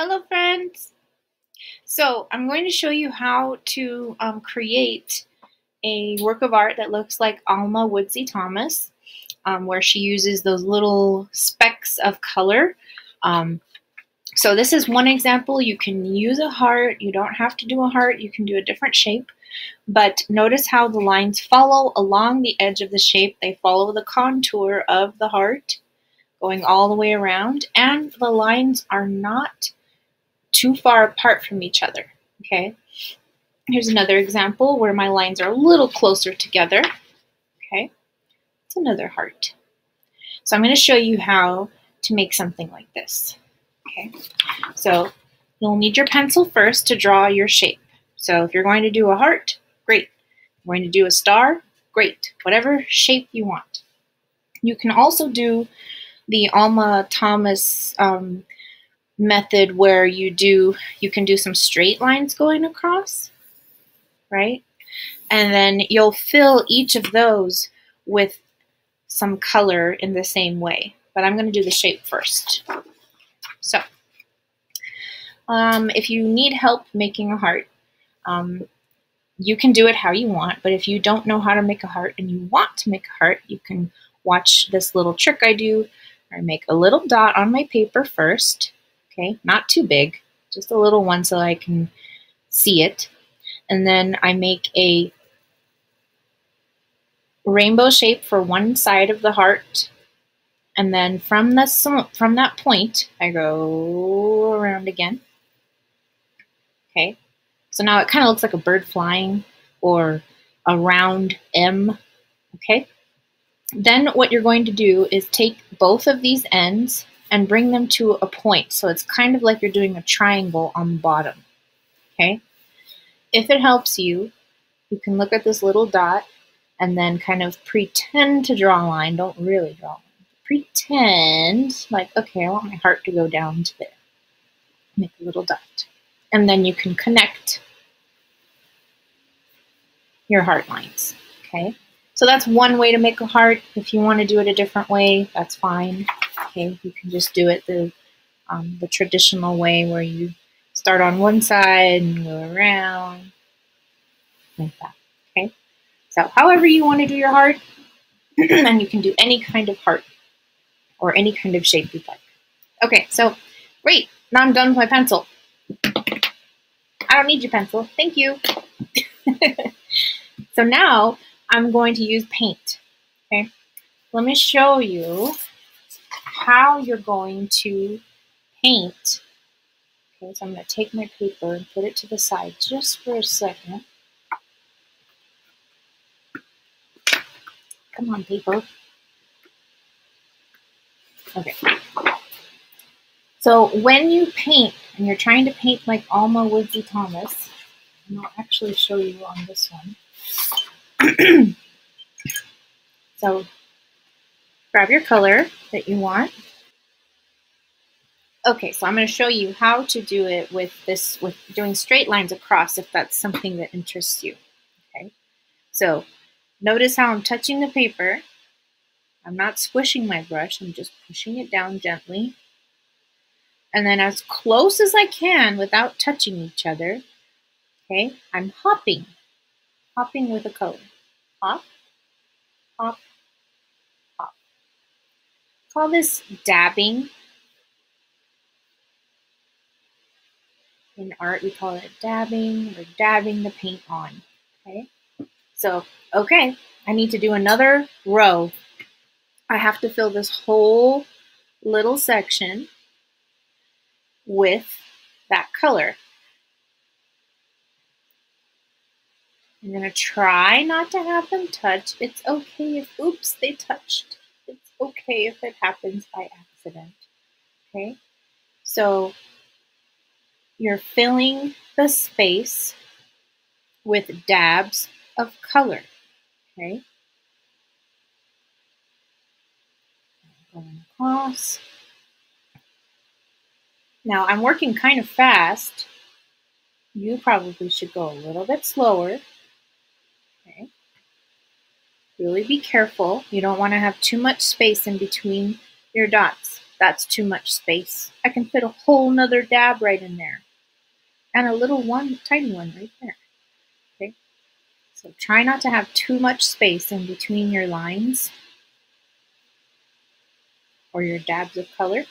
Hello friends! So I'm going to show you how to um, create a work of art that looks like Alma Woodsey Thomas, um, where she uses those little specks of color. Um, so this is one example. You can use a heart. You don't have to do a heart. You can do a different shape. But notice how the lines follow along the edge of the shape. They follow the contour of the heart going all the way around. And the lines are not too far apart from each other. Okay. Here's another example where my lines are a little closer together. Okay. It's another heart. So I'm going to show you how to make something like this. Okay. So you'll need your pencil first to draw your shape. So if you're going to do a heart, great. You're going to do a star, great. Whatever shape you want. You can also do the Alma Thomas um, method where you do you can do some straight lines going across, right? And then you'll fill each of those with some color in the same way. But I'm going to do the shape first. So, um, if you need help making a heart, um, you can do it how you want. But if you don't know how to make a heart and you want to make a heart, you can watch this little trick I do. I make a little dot on my paper first, okay? Not too big, just a little one so I can see it. And then I make a rainbow shape for one side of the heart. And then from, the, from that point, I go around again. Okay, so now it kind of looks like a bird flying or a round M. Okay, then what you're going to do is take both of these ends and bring them to a point. So it's kind of like you're doing a triangle on the bottom. Okay? If it helps you, you can look at this little dot and then kind of pretend to draw a line. Don't really draw a line. Pretend like, okay, I want my heart to go down to there. Make a little dot. And then you can connect your heart lines. Okay? So that's one way to make a heart. If you want to do it a different way, that's fine. Okay, you can just do it the um, the traditional way where you start on one side and go around like that. Okay, so however you want to do your heart, and you can do any kind of heart or any kind of shape you'd like. Okay, so great. Now I'm done with my pencil. I don't need your pencil. Thank you. so now I'm going to use paint. Okay, let me show you how you're going to paint. Okay, so I'm going to take my paper and put it to the side just for a second. Come on, paper. Okay. So when you paint, and you're trying to paint like Alma Woodsey Thomas, and I'll actually show you on this one. so grab your color that you want. Okay, so I'm going to show you how to do it with this, with doing straight lines across if that's something that interests you. Okay, so notice how I'm touching the paper. I'm not squishing my brush, I'm just pushing it down gently. And then as close as I can without touching each other, okay, I'm hopping, hopping with a color. Hop, hop, call this dabbing. In art, we call it dabbing. We're dabbing the paint on. Okay. So, okay, I need to do another row. I have to fill this whole little section with that color. I'm going to try not to have them touch. It's okay if, oops, they touched okay if it happens by accident. Okay, so you're filling the space with dabs of color. Okay, going across. Now I'm working kind of fast. You probably should go a little bit slower. Really be careful. You don't want to have too much space in between your dots. that's too much space. I can fit a whole nother dab right in there. And a little one, tiny one right there. Okay. So try not to have too much space in between your lines or your dabs of color.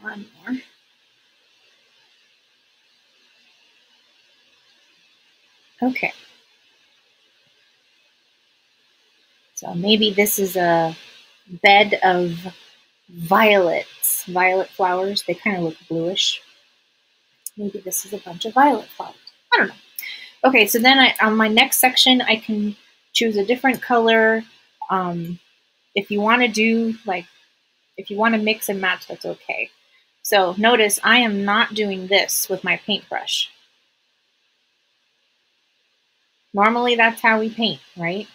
One more. Okay. So maybe this is a bed of violets, violet flowers. They kind of look bluish. Maybe this is a bunch of violet flowers. I don't know. Okay, so then I, on my next section, I can choose a different color. Um, if you want to do like, if you want to mix and match, that's okay. So notice I am not doing this with my paintbrush. Normally that's how we paint, right?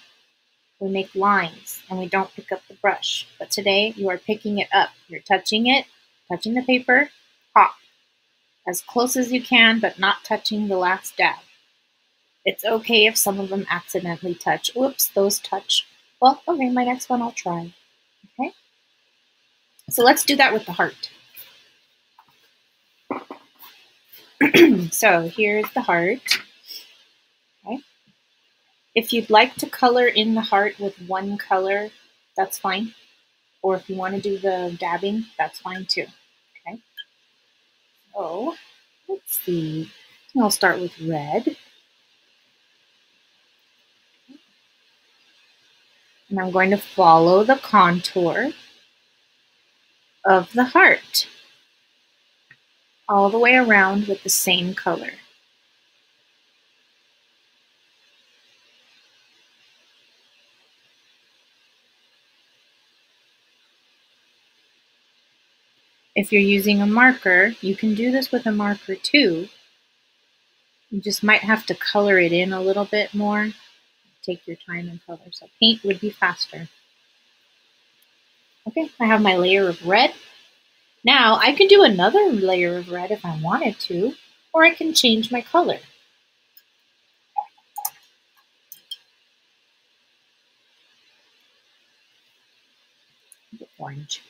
we make lines and we don't pick up the brush. But today you are picking it up. You're touching it, touching the paper, pop. As close as you can, but not touching the last dab. It's okay if some of them accidentally touch. Whoops, those touch. Well, okay, my next one I'll try. Okay? So let's do that with the heart. so here's the heart. If you'd like to color in the heart with one color, that's fine. Or if you want to do the dabbing, that's fine too. Okay. So let's see. I'll start with red. And I'm going to follow the contour of the heart all the way around with the same color. If you're using a marker, you can do this with a marker too. You just might have to color it in a little bit more. Take your time and color. So paint would be faster. Okay, I have my layer of red. Now I can do another layer of red if I wanted to, or I can change my color. Orange.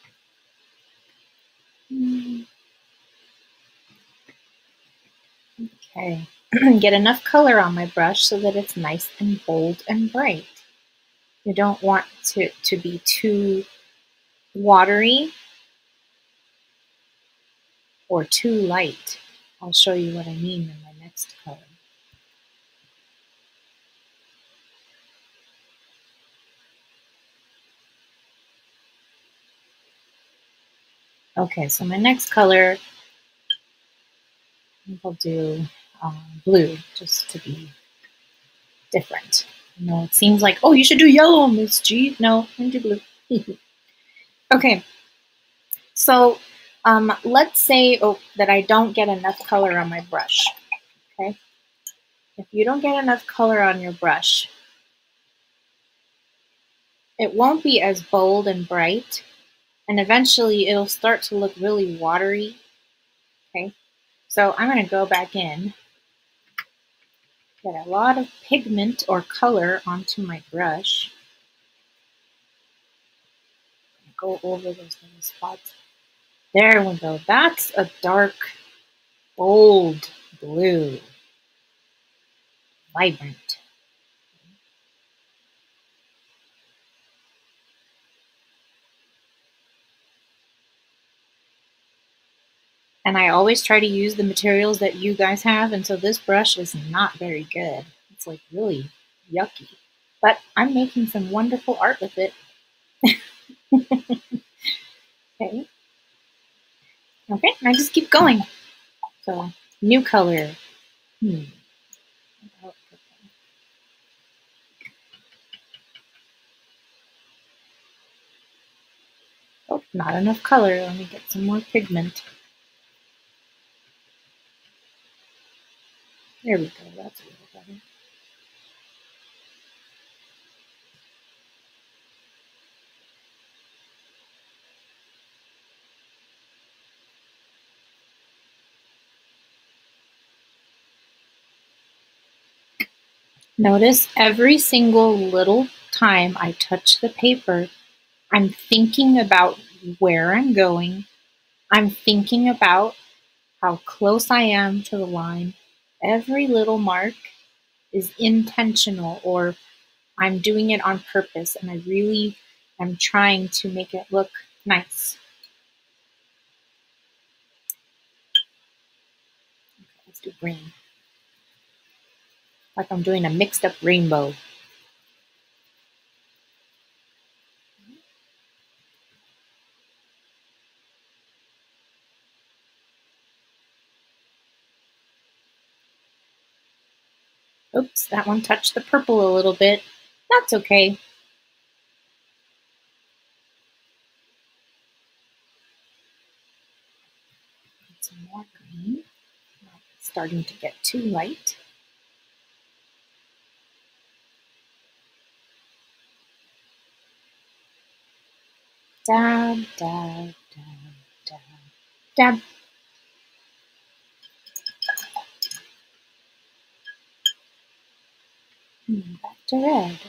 Okay, get enough color on my brush so that it's nice and bold and bright. You don't want it to, to be too watery or too light. I'll show you what I mean in my next color. Okay, so my next color, I'll do um, blue just to be different. You know, it seems like, oh, you should do yellow, Miss G. No, I'm do blue. okay, so um, let's say oh, that I don't get enough color on my brush. Okay, if you don't get enough color on your brush, it won't be as bold and bright and eventually it'll start to look really watery. Okay, so I'm going to go back in, get a lot of pigment or color onto my brush. Go over those little spots. There we go. That's a dark, bold blue. Vibrant. And I always try to use the materials that you guys have, and so this brush is not very good. It's like really yucky. But I'm making some wonderful art with it. okay. Okay, I just keep going. So, new color. Hmm. Oh, not enough color. Let me get some more pigment. There we go, that's a little better. Notice every single little time I touch the paper, I'm thinking about where I'm going. I'm thinking about how close I am to the line. Every little mark is intentional or I'm doing it on purpose and I really am trying to make it look nice. Okay, let's do green. Like I'm doing a mixed up rainbow. Oops, that one touched the purple a little bit. That's okay. some more green. It's starting to get too light. Dab, dab, dab, dab, dab. Hmm, back to red.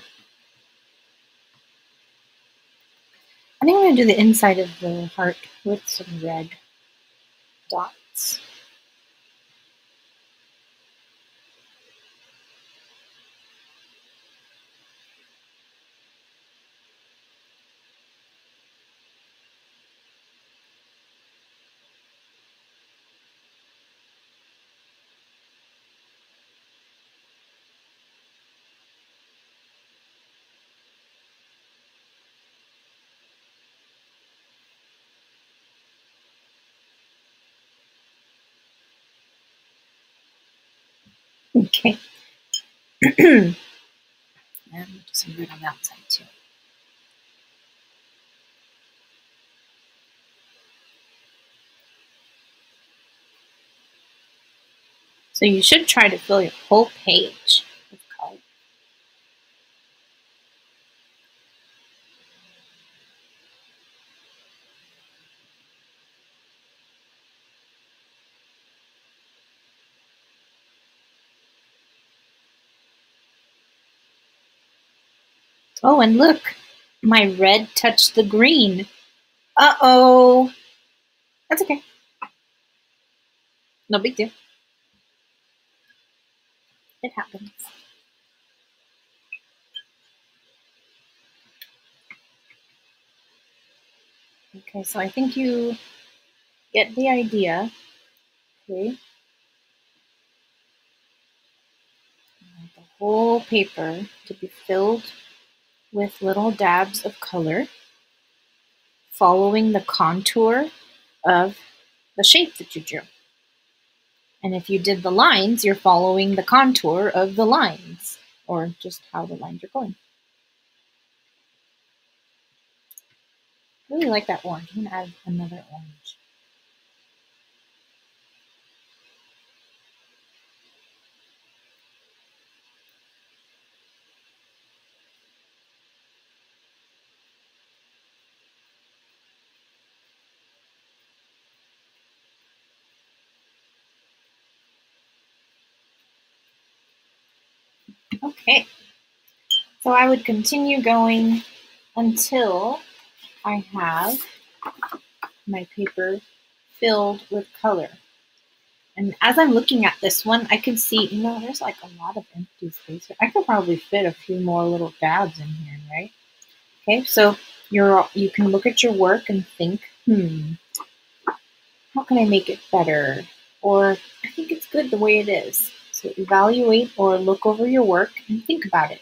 I think I'm going to do the inside of the heart with some red dots. Okay. and some red on the outside too. So you should try to fill your whole page with color. Oh, and look, my red touched the green. Uh-oh. That's okay. No big deal. It happens. Okay, so I think you get the idea. Okay. The whole paper to be filled with little dabs of color, following the contour of the shape that you drew. And if you did the lines, you're following the contour of the lines, or just how the lines are going. I really like that orange. I'm to add another orange. Okay, so I would continue going until I have my paper filled with color. And as I'm looking at this one, I can see, you know, there's like a lot of empty space. I could probably fit a few more little dabs in here, right? Okay, so you're you can look at your work and think, hmm, how can I make it better? Or I think it's good the way it is. So evaluate or look over your work and think about it.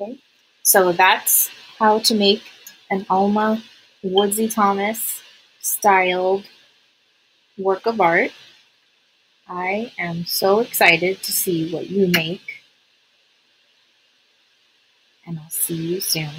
Okay, so that's how to make an Alma Woodsey Thomas styled work of art. I am so excited to see what you make. And I'll see you soon.